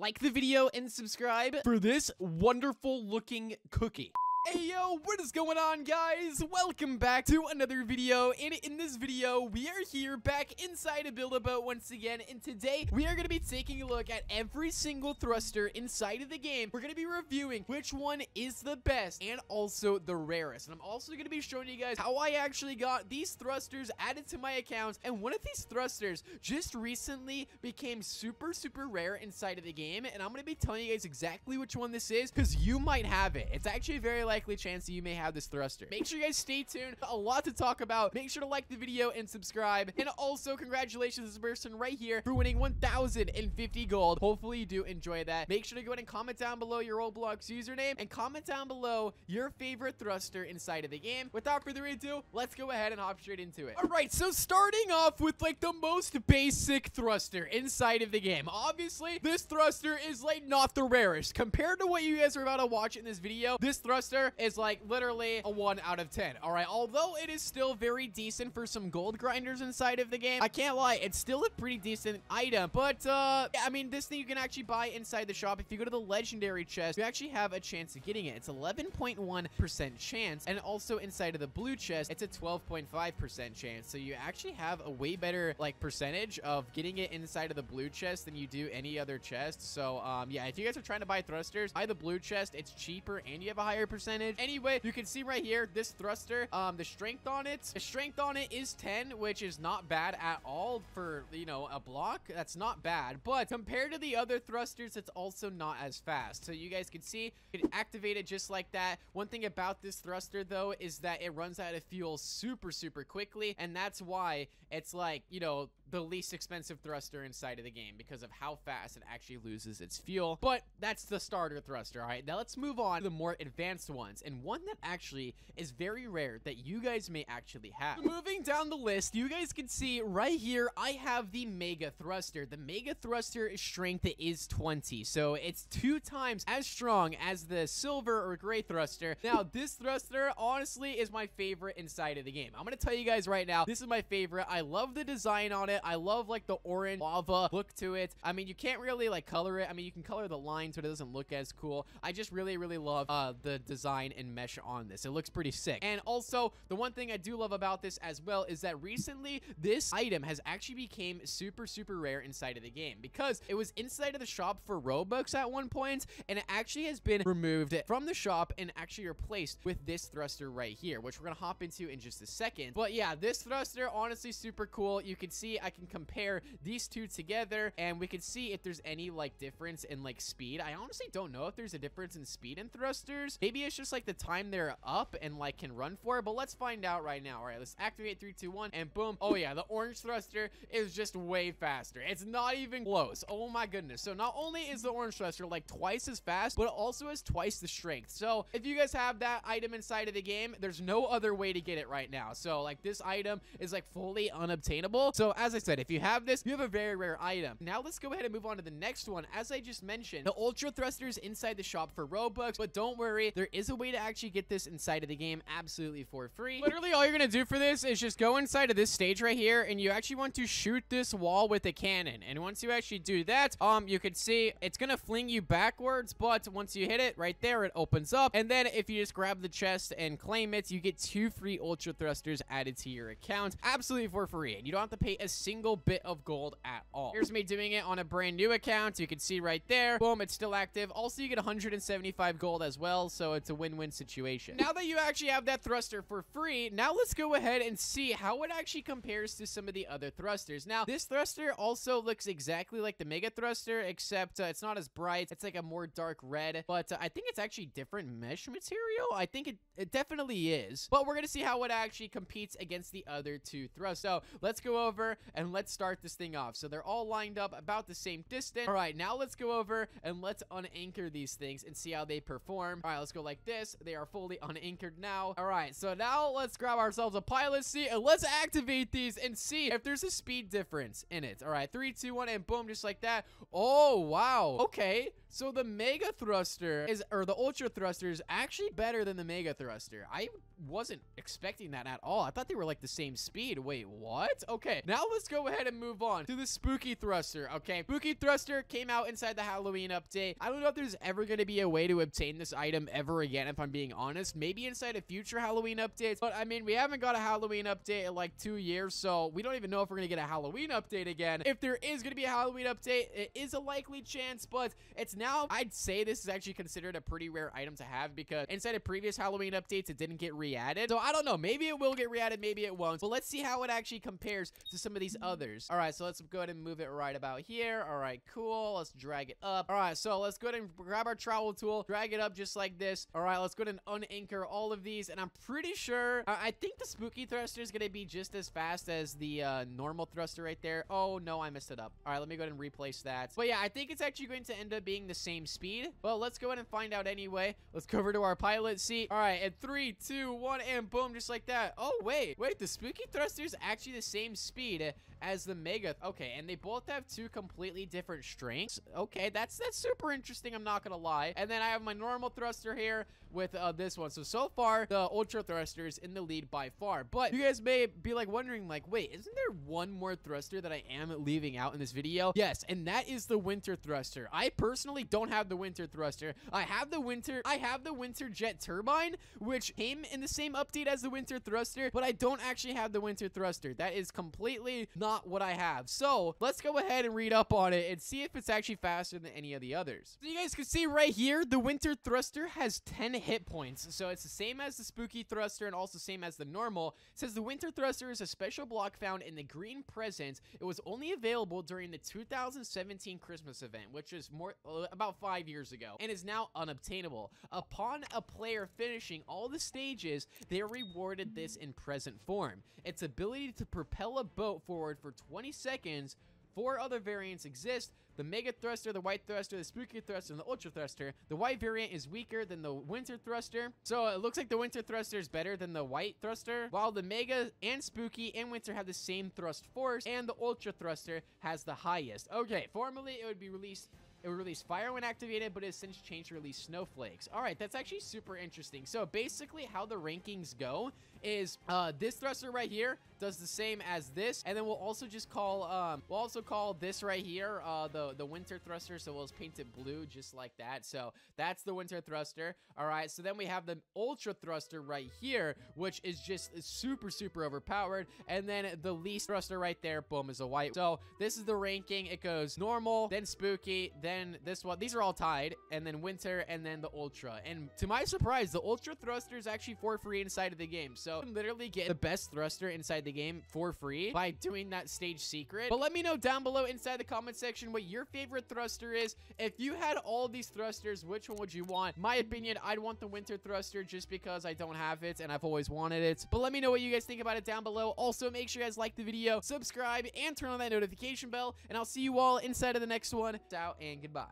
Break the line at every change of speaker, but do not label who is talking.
like the video and subscribe for this wonderful looking cookie. Hey yo, what is going on guys? Welcome back to another video, and in this video, we are here back inside a Build-A-Boat once again, and today, we are going to be taking a look at every single thruster inside of the game. We're going to be reviewing which one is the best, and also the rarest, and I'm also going to be showing you guys how I actually got these thrusters added to my account, and one of these thrusters just recently became super, super rare inside of the game, and I'm going to be telling you guys exactly which one this is, because you might have it. It's actually very likely chance that you may have this thruster. Make sure you guys stay tuned. A lot to talk about. Make sure to like the video and subscribe. And also, congratulations to this person right here for winning 1,050 gold. Hopefully, you do enjoy that. Make sure to go ahead and comment down below your Roblox username and comment down below your favorite thruster inside of the game. Without further ado, let's go ahead and hop straight into it. All right, so starting off with like the most basic thruster inside of the game. Obviously, this thruster is like not the rarest. Compared to what you guys are about to watch in this video, this thruster is like literally a 1 out of 10. All right, although it is still very decent for some gold grinders inside of the game, I can't lie, it's still a pretty decent item. But, uh, yeah, I mean, this thing you can actually buy inside the shop. If you go to the legendary chest, you actually have a chance of getting it. It's 11.1% chance. And also inside of the blue chest, it's a 12.5% chance. So you actually have a way better, like, percentage of getting it inside of the blue chest than you do any other chest. So, um, yeah, if you guys are trying to buy thrusters, buy the blue chest. It's cheaper and you have a higher percentage percentage. Anyway, you can see right here, this thruster, um, the strength on it, the strength on it is 10, which is not bad at all for, you know, a block. That's not bad, but compared to the other thrusters, it's also not as fast. So you guys can see, you can activate it just like that. One thing about this thruster, though, is that it runs out of fuel super, super quickly, and that's why it's like, you know, the least expensive thruster inside of the game because of how fast it actually loses its fuel. But that's the starter thruster, all right? Now let's move on to the more advanced ones, and one that actually is very rare that you guys may actually have. Moving down the list, you guys can see right here, I have the Mega Thruster. The Mega Thruster is strength is 20, so it's two times as strong as the Silver or Gray Thruster. Now, this thruster, honestly, is my favorite inside of the game. I'm gonna tell you guys right now, this is my favorite. I love the design on it. I love like the orange lava look to it. I mean, you can't really like color it. I mean, you can color the line so it doesn't look as cool. I just really, really love uh, the design and mesh on this. It looks pretty sick. And also, the one thing I do love about this as well is that recently this item has actually became super, super rare inside of the game because it was inside of the shop for Robux at one point and it actually has been removed from the shop and actually replaced with this thruster right here, which we're going to hop into in just a second. But yeah, this thruster, honestly, super cool. You can see I I can compare these two together and we can see if there's any like difference in like speed. I honestly don't know if there's a difference in speed in thrusters. Maybe it's just like the time they're up and like can run for, but let's find out right now. All right, let's activate three, two, one, and boom. Oh yeah, the orange thruster is just way faster. It's not even close. Oh my goodness. So not only is the orange thruster like twice as fast, but it also has twice the strength. So if you guys have that item inside of the game, there's no other way to get it right now. So like this item is like fully unobtainable. So as I said, if you have this, you have a very rare item. Now let's go ahead and move on to the next one. As I just mentioned, the Ultra Thrusters inside the shop for Robux, but don't worry, there is a way to actually get this inside of the game absolutely for free. Literally, all you're gonna do for this is just go inside of this stage right here, and you actually want to shoot this wall with a cannon. And once you actually do that, um, you can see it's gonna fling you backwards, but once you hit it right there, it opens up. And then if you just grab the chest and claim it, you get two free Ultra Thrusters added to your account absolutely for free. And you don't have to pay a single bit of gold at all. Here's me doing it on a brand new account. You can see right there. Boom, it's still active. Also, you get 175 gold as well, so it's a win-win situation. Now that you actually have that thruster for free, now let's go ahead and see how it actually compares to some of the other thrusters. Now, this thruster also looks exactly like the Mega Thruster, except uh, it's not as bright. It's like a more dark red, but uh, I think it's actually different mesh material. I think it, it definitely is, but we're going to see how it actually competes against the other two thrusters. So let's go over and let's start this thing off. So they're all lined up about the same distance. All right, now let's go over and let's unanchor these things and see how they perform. All right, let's go like this. They are fully unanchored now. All right, so now let's grab ourselves a pilot seat and let's activate these and see if there's a speed difference in it. All right, three, two, one, and boom, just like that. Oh, wow. Okay. So the Mega Thruster is, or the Ultra Thruster is actually better than the Mega Thruster. I wasn't expecting that at all. I thought they were like the same speed. Wait, what? Okay, now let's go ahead and move on to the Spooky Thruster, okay? Spooky Thruster came out inside the Halloween update. I don't know if there's ever going to be a way to obtain this item ever again, if I'm being honest. Maybe inside a future Halloween updates, but I mean, we haven't got a Halloween update in like two years, so we don't even know if we're going to get a Halloween update again. If there is going to be a Halloween update, it is a likely chance, but it's now, I'd say this is actually considered a pretty rare item to have because inside of previous Halloween updates, it didn't get re-added. So I don't know. Maybe it will get re-added, maybe it won't. But let's see how it actually compares to some of these others. All right, so let's go ahead and move it right about here. All right, cool. Let's drag it up. All right, so let's go ahead and grab our trowel tool, drag it up just like this. All right, let's go ahead and unanchor all of these. And I'm pretty sure, I think the spooky thruster is going to be just as fast as the uh, normal thruster right there. Oh, no, I messed it up. All right, let me go ahead and replace that. But yeah, I think it's actually going to end up being the same speed. Well, let's go ahead and find out anyway. Let's go over to our pilot seat. All right, and three, two, one, and boom, just like that. Oh, wait, wait, the spooky thruster is actually the same speed as the mega. Okay, and they both have two completely different strengths. Okay, that's that's super interesting. I'm not gonna lie. And then I have my normal thruster here with uh, this one. So so far, the ultra thruster is in the lead by far. But you guys may be like wondering, like, wait, isn't there one more thruster that I am leaving out in this video? Yes, and that is the winter thruster. I personally don't have the winter thruster. I have the winter. I have the winter jet turbine, which came in the same update as the winter thruster, but I don't actually have the winter thruster. That is completely not what I have. So let's go ahead and read up on it and see if it's actually faster than any of the others. So you guys can see right here, the winter thruster has 10 hit points. So it's the same as the spooky thruster and also same as the normal. It says the winter thruster is a special block found in the green present. It was only available during the 2017 Christmas event, which is more uh, about five years ago, and is now unobtainable. Upon a player finishing all the stages, they are rewarded this in present form. Its ability to propel a boat forward for 20 seconds Four other variants exist, the Mega Thruster, the White Thruster, the Spooky Thruster, and the Ultra Thruster. The White variant is weaker than the Winter Thruster, so it looks like the Winter Thruster is better than the White Thruster, while the Mega and Spooky and Winter have the same thrust force, and the Ultra Thruster has the highest. Okay, formerly it would be released it would release fire when activated, but it has since changed to release snowflakes. All right, that's actually super interesting. So basically how the rankings go is uh, this thruster right here does the same as this. And then we'll also just call, um, we'll also call this right here uh, the, the winter thruster. So we'll just paint it blue just like that. So that's the winter thruster. All right, so then we have the ultra thruster right here, which is just super, super overpowered. And then the least thruster right there, boom, is a white. So this is the ranking. It goes normal, then spooky, then this one. These are all tied. And then winter, and then the ultra. And to my surprise, the ultra thruster is actually for free inside of the game. So so literally get the best thruster inside the game for free by doing that stage secret. But let me know down below inside the comment section what your favorite thruster is. If you had all these thrusters, which one would you want? My opinion, I'd want the winter thruster just because I don't have it and I've always wanted it. But let me know what you guys think about it down below. Also, make sure you guys like the video, subscribe, and turn on that notification bell. And I'll see you all inside of the next one. Out and goodbye.